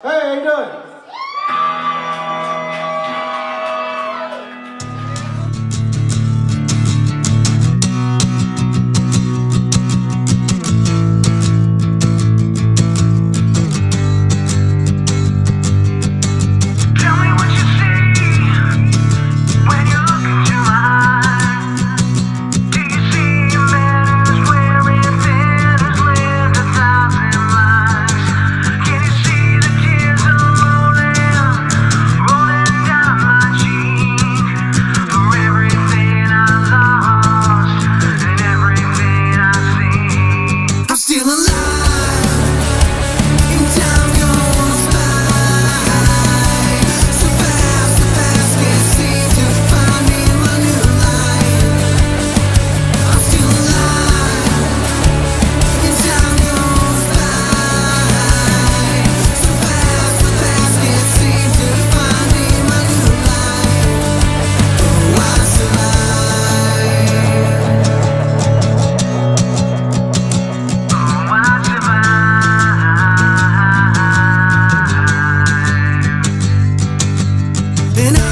Hey, how you doing? feeling and I.